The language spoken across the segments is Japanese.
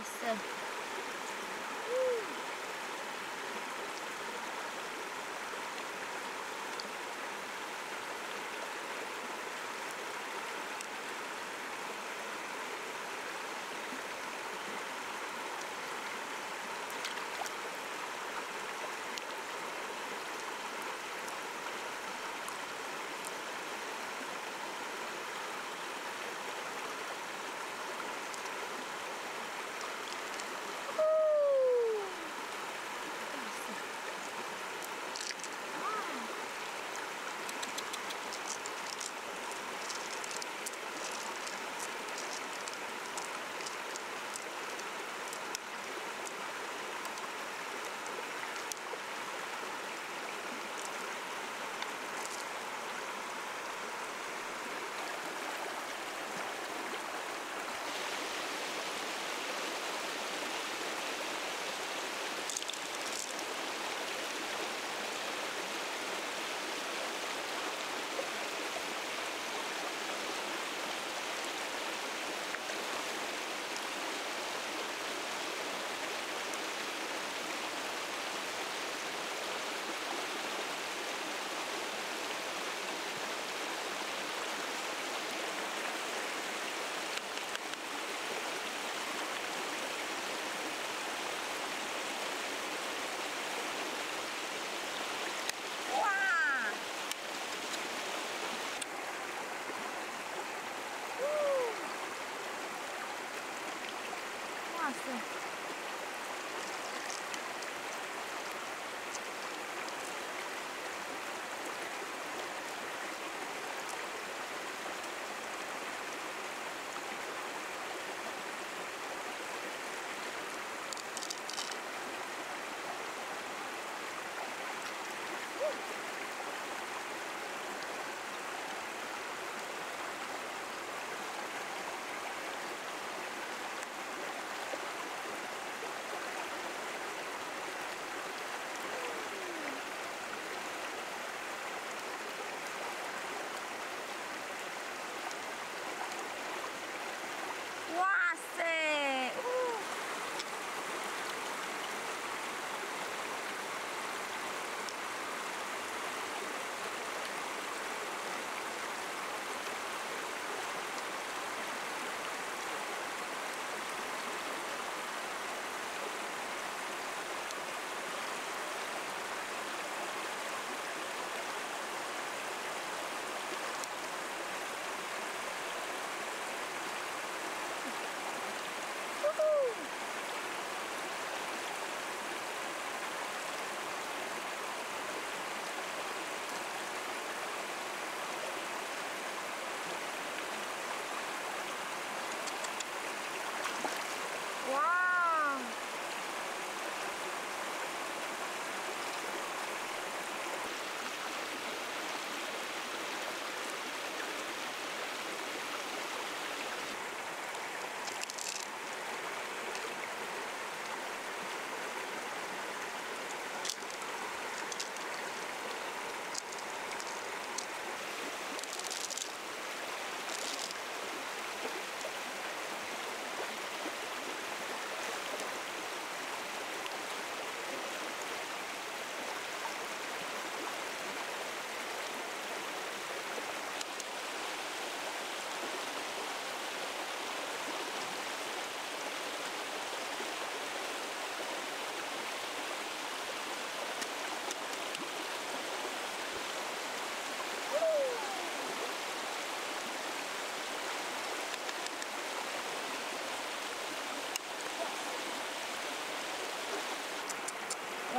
passa. Uh.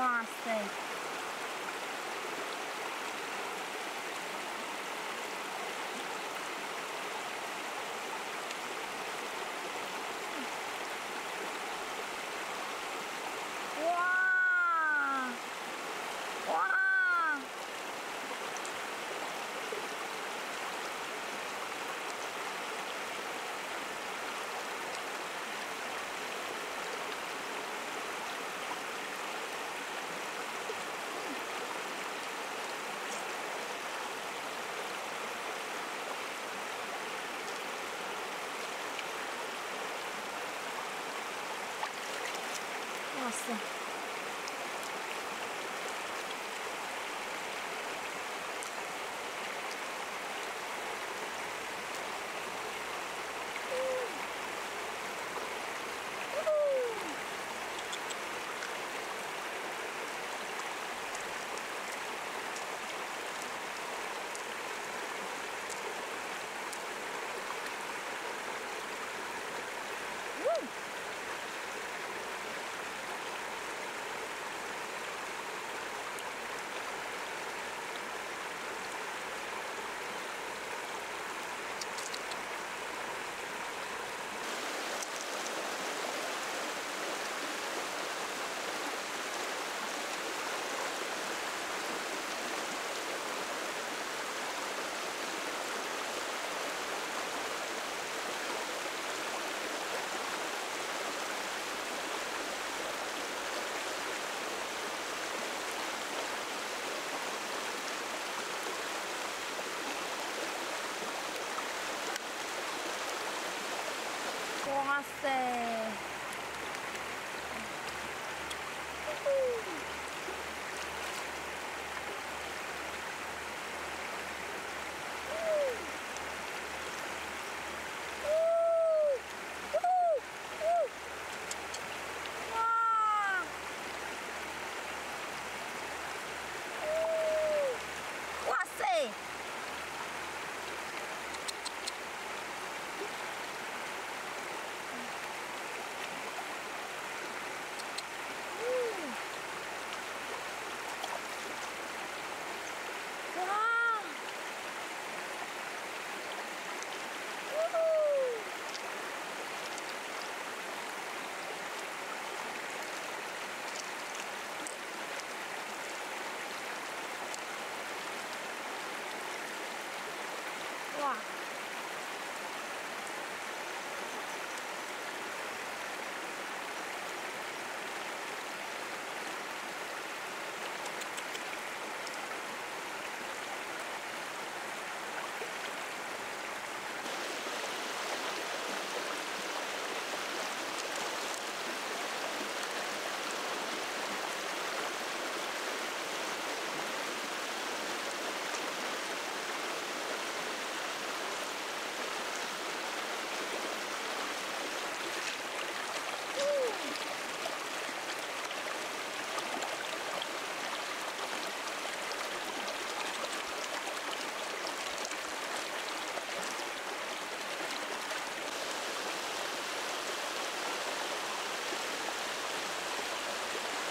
Boston. 哇塞。哇！